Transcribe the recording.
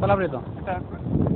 Kolla Britton.